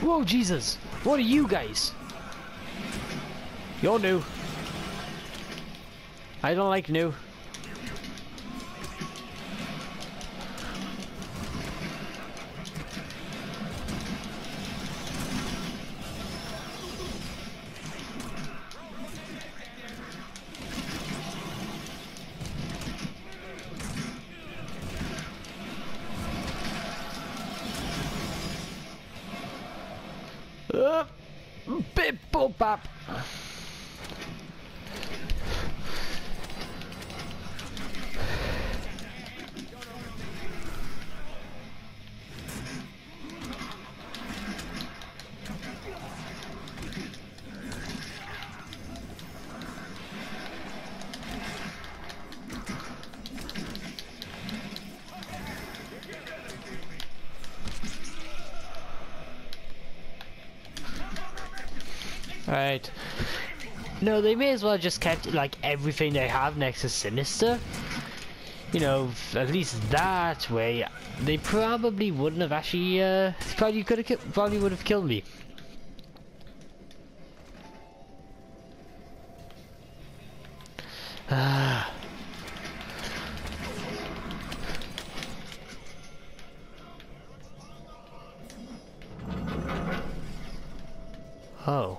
Whoa, Jesus! What are you guys? You're new. I don't like new. Right. No, they may as well just kept like everything they have next to Sinister. You know, at least that way, they probably wouldn't have actually. Uh, probably could have probably would have killed me. Ah. oh.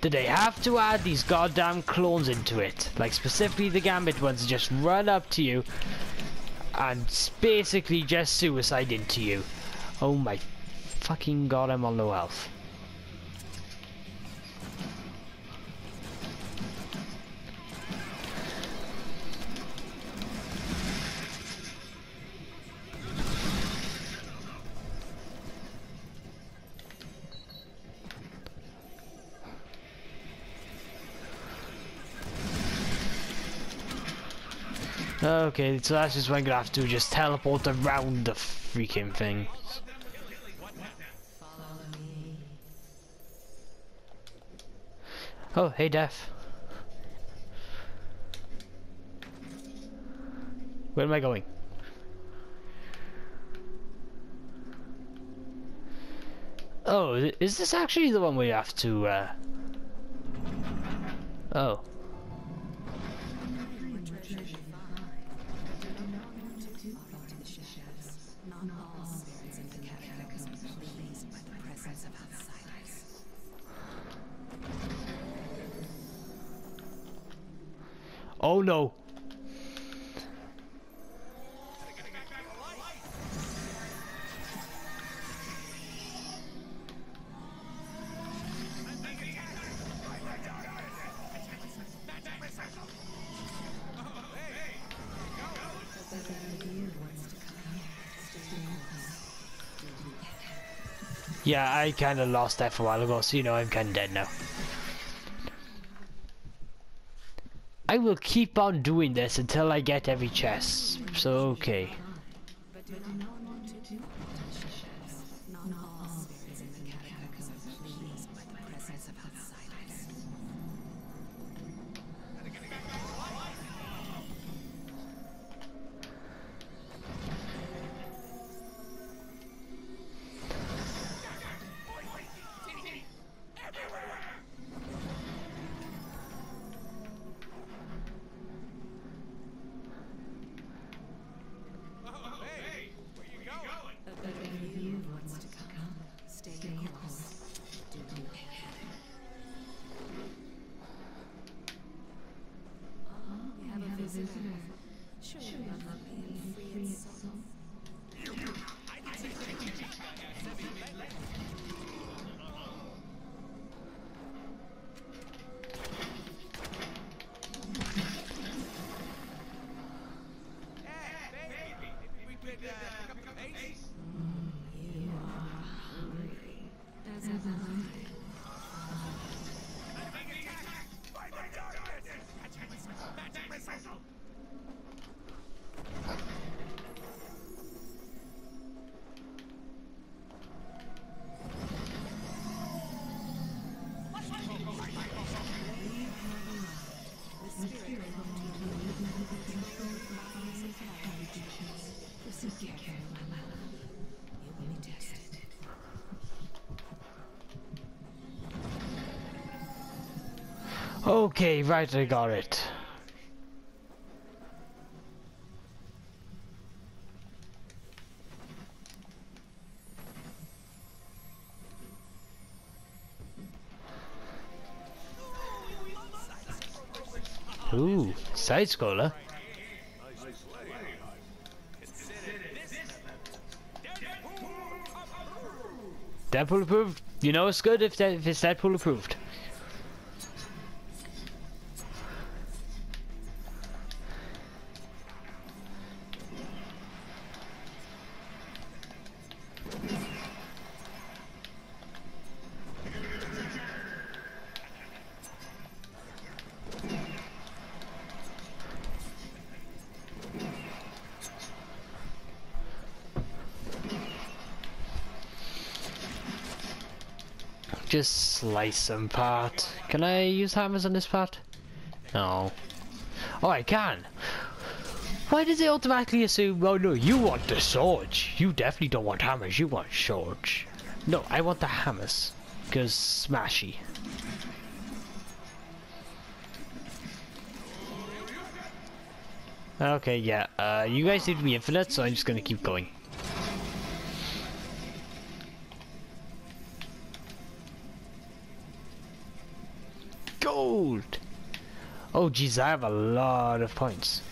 Did they have to add these goddamn clones into it? Like specifically the Gambit ones that just run up to you and basically just suicide into you. Oh my fucking god, I'm on low health. Okay, so that's just what I'm gonna have to just teleport around the freaking thing. Oh, hey Def. Where am I going? Oh, is this actually the one we have to, uh... Oh. Oh no. Yeah, I kind of lost that for a while ago, so you know I'm kind of dead now. I will keep on doing this until I get every chest. So, okay. Okay, right, I got it. Ooh, side scroller. Deadpool approved. You know it's good if, that, if it's Deadpool approved. Just slice them part. Can I use hammers on this part? No. Oh, I can. Why does it automatically assume, oh no, you want the swords. You definitely don't want hammers, you want swords. No, I want the hammers. Because smashy. Okay, yeah. Uh, you guys need to be infinite, so I'm just gonna keep going. Oh geez, I have a lot of points.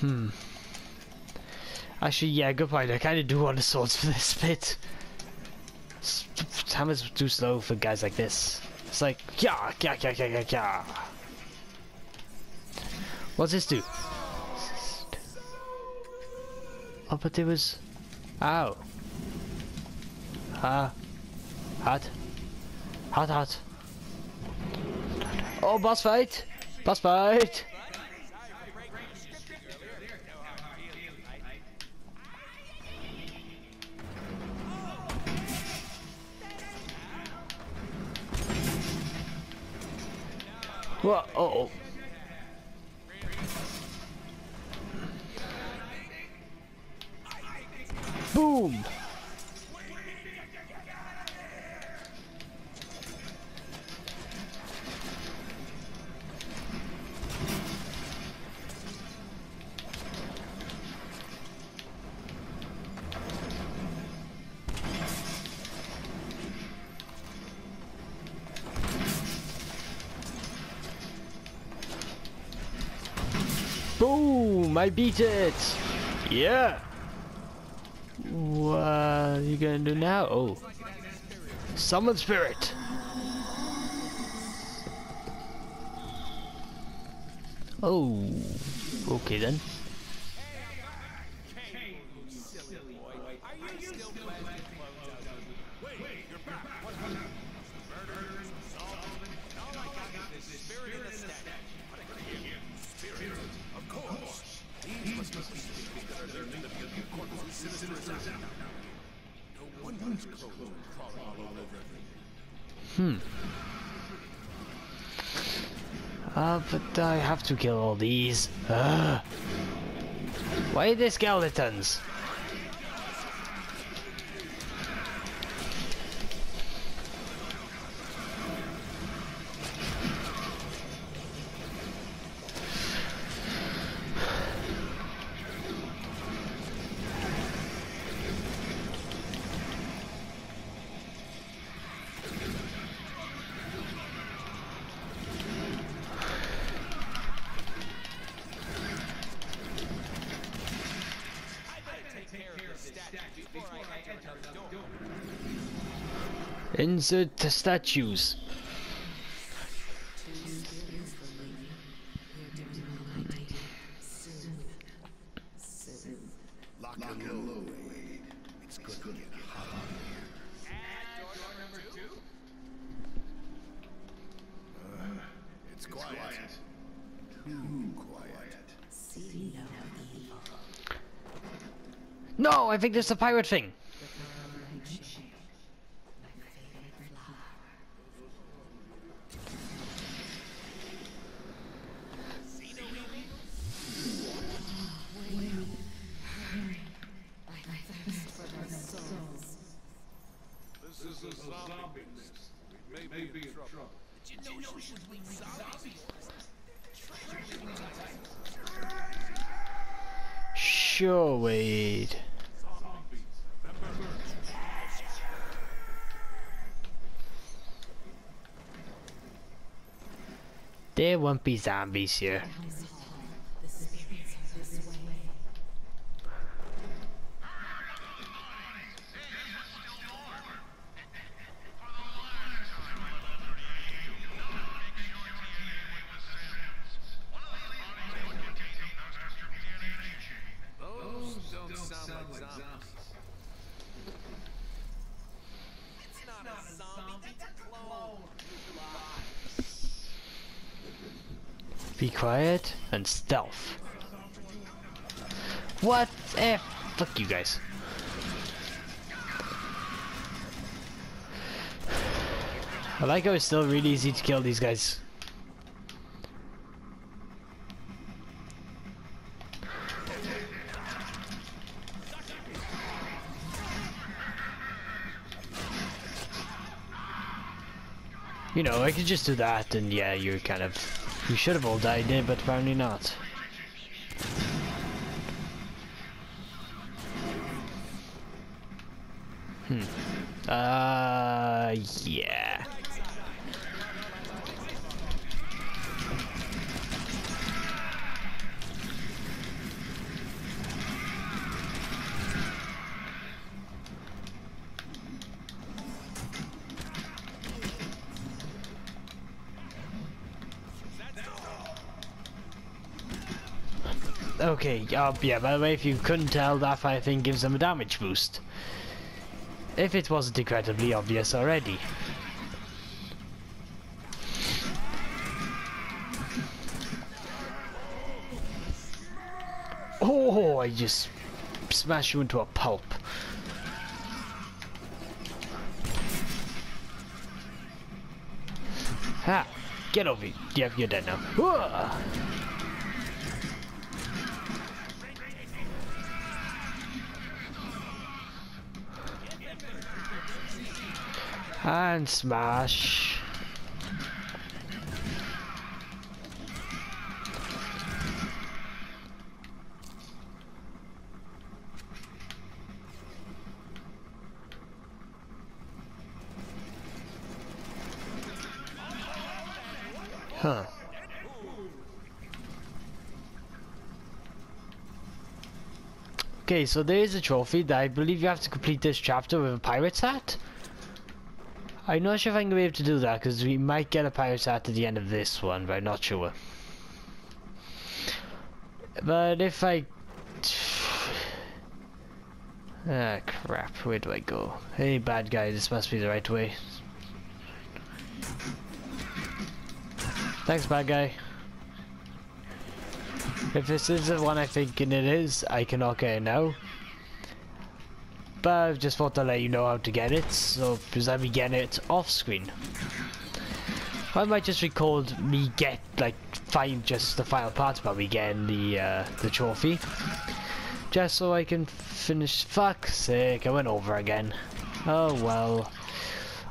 Hmm. Actually, yeah, good point. I kind of do want the swords for this bit. Time is too slow for guys like this. It's like, yeah, yeah, yeah, yeah, yeah, yeah. What's this do? Oh, but there was... Ow. Ah. Hot. Hot, hot. Oh, boss fight! Boss fight! What? Uh oh. Boom! Boom! I beat it! Yeah! Are you gonna do now? Oh. Summon spirit! Oh. Okay then. Ah, but I have to kill all these. Ugh. Why they skeletons? Too statues. No, I think there's a pirate thing. This is a zombie nest. We may be in trouble. Sure, Wade. There won't be zombies here. Quiet and stealth. What? Eh, fuck you guys. I like how it's still really easy to kill these guys. You know, I could just do that and yeah, you're kind of... You should have all died there, but apparently not. Hmm. Uh, yeah. Okay, uh, yeah, by the way, if you couldn't tell, that fire thing gives them a damage boost. If it wasn't incredibly obvious already. Oh, I just smashed you into a pulp. Ha! Get over here. Yep, you're dead now. Whoa! And smash. Huh. Okay, so there is a trophy that I believe you have to complete this chapter with a pirate's hat. I'm not sure if I'm going to be able to do that because we might get a pirate at the end of this one, but I'm not sure. But if I... Ah, crap. Where do I go? Hey, bad guy, this must be the right way. Thanks, bad guy. If this is the one I think it is, I cannot get it now. But I just thought to let you know how to get it, so because I'll getting it off screen. I might just record me get like find just the final part about me getting the uh, the trophy, just so I can finish. Fuck sake, I went over again. Oh well.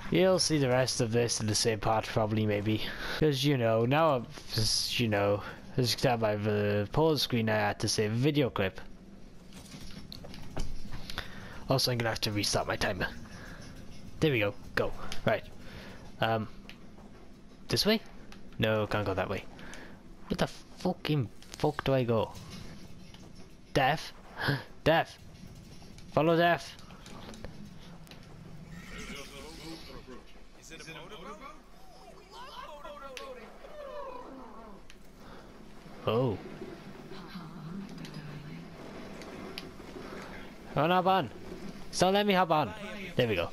You'll see the rest of this in the same part, probably, maybe. Because, you know, now, I'm just, you know, as you can tell by the pause screen, I had to save a video clip. Also, I'm gonna have to restart my timer. There we go. Go. Right. Um. This way? No, can't go that way. What the fucking fuck do I go? Death? Death. Follow death. Is it a motorboat? Oh. Run hop on. So let me hop on. There we go.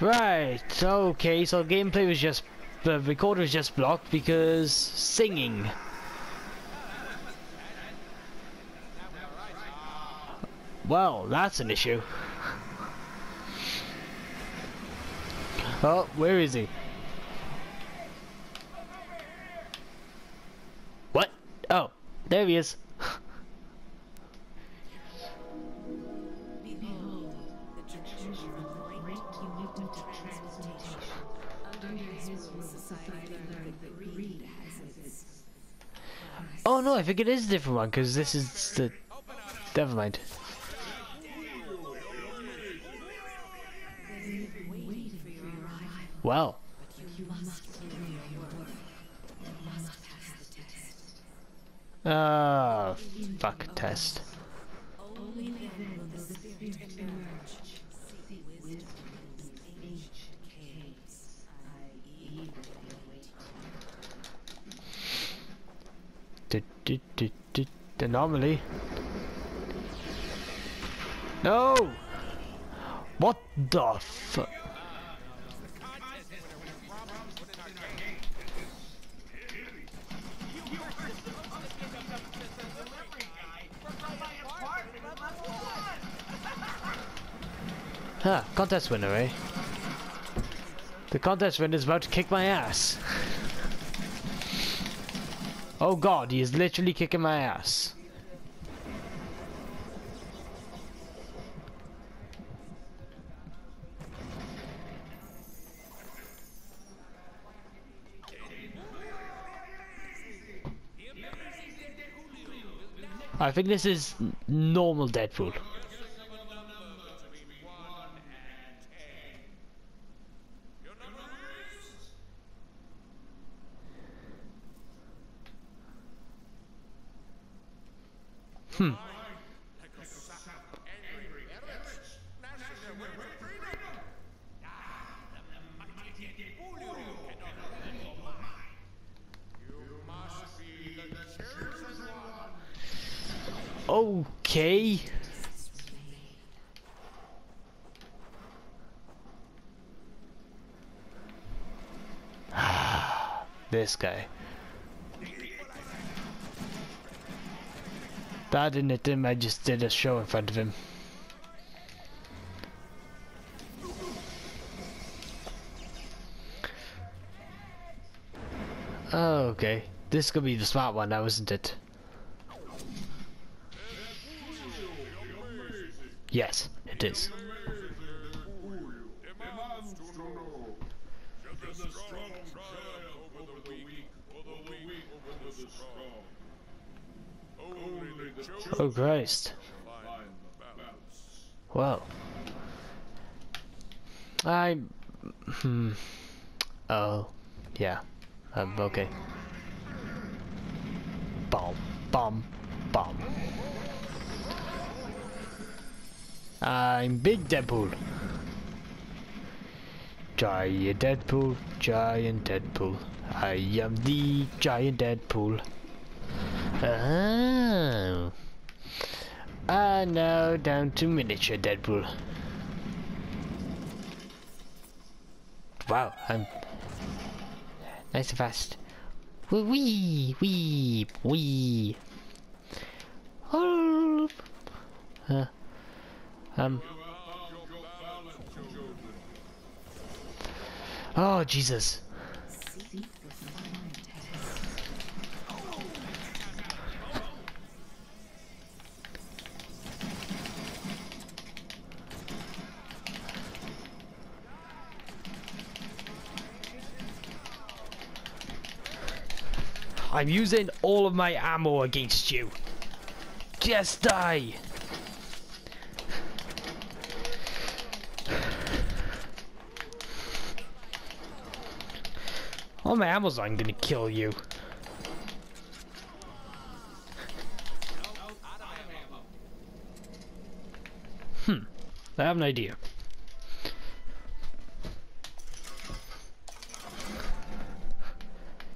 Right, okay, so gameplay was just, the recorder was just blocked because singing. Well, that's an issue. Oh, where is he? What? Oh, there he is. Under society that Oh no, I think it is a different one because this is the. Never mind. Well, must prove your worth. You must pass the test. ah, fuck test. Only then will the spirit emerge. Seek wisdom in the ancient caves. I eagerly await Anomaly. No! What the? Huh, contest winner, eh? The contest winner is about to kick my ass. Oh god, he is literally kicking my ass. I think this is normal Deadpool. Hmm. Okay. this guy. That didn't hit him, I just did a show in front of him. Oh, okay. This could be the smart one now, isn't it? Yes, it is. Oh Christ. Well. I hmm Oh yeah. Um okay. Bomb bomb bomb. I'm Big Deadpool. Giant Deadpool, giant Deadpool. I am the giant Deadpool. Oh. Ah, now down to miniature Deadpool. Wow, I'm nice and fast. Wee wee wee. Oh. Uh, um. Oh Jesus. I'm using all of my ammo against you. Just die. All my ammo's I'm gonna kill you. Hmm. I have an idea.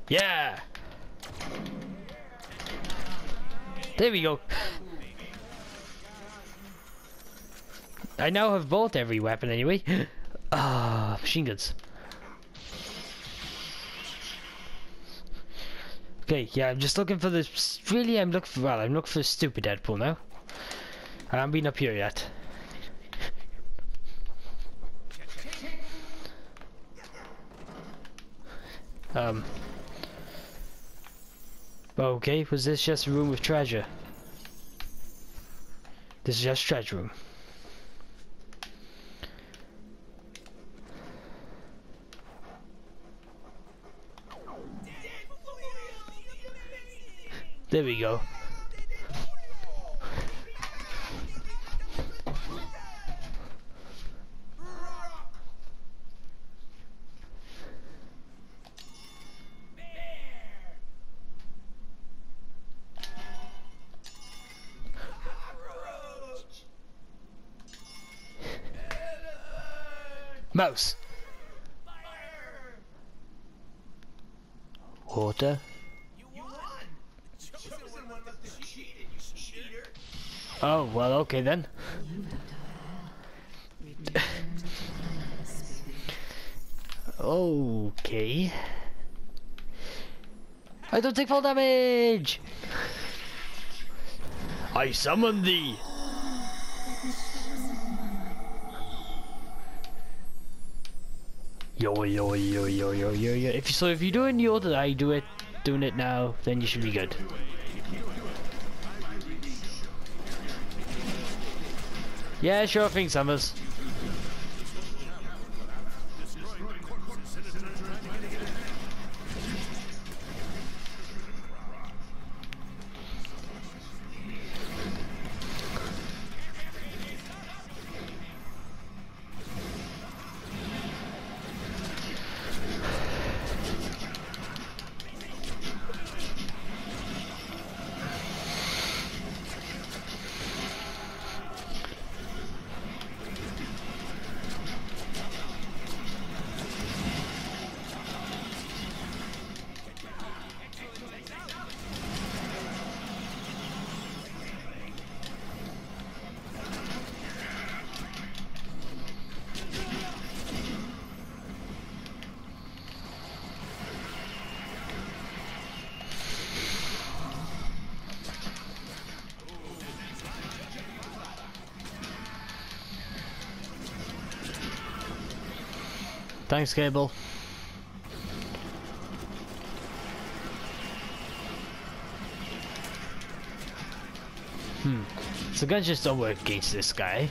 Yeah! There we go. I now have both every weapon anyway. Ah, machine guns. Okay, yeah, I'm just looking for this. Really, I'm looking for. Well, I'm looking for stupid Deadpool now. I haven't been up here yet. Um. Okay, was this just a room with treasure? This is just treasure room. There we go. Okay then. okay. I don't take fall damage! I summon thee! Yo yo yo yo yo yo yo. If so, if you're doing the order that I do it, doing it now, then you should be good. Yeah, sure thing, Summers. Thanks, Cable. Hmm. So guns just don't work against this guy.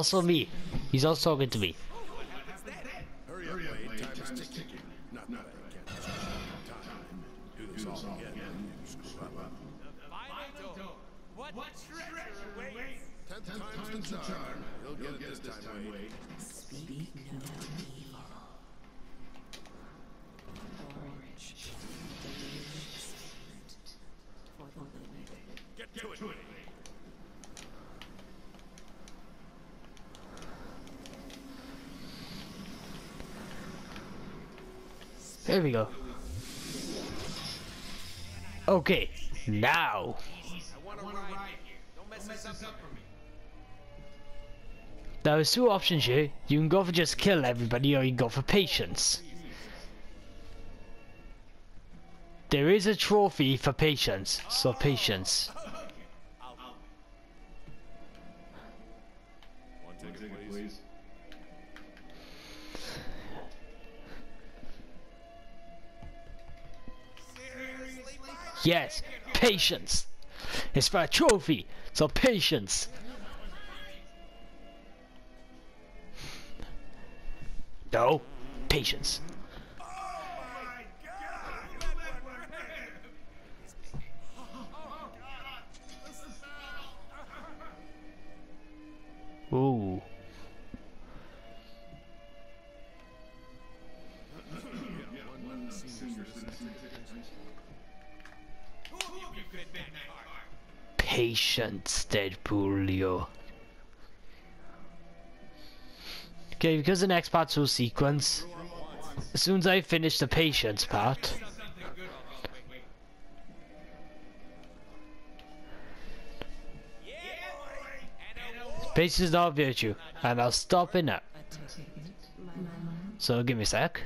Also me. He's also talking to me. Hurry up, Wade. Time is ticking. Not that I can't time. Do this all again. You screw up. What, what treasure awaits? Tenth time's the charm. You'll get it this time, Wade. Speak no evil. Orange. Delicious fruit for the living. Get to it. There we go. Okay, now. There there's two options here. You can go for just kill everybody or you can go for patience. There is a trophy for patience, so patience. Yes, patience. It's for a trophy, so patience. No, patience. Okay, because the next part's will sequence, as soon as I finish the patience part, patience is not virtue, and I'll stop it my lord. So give me a sec.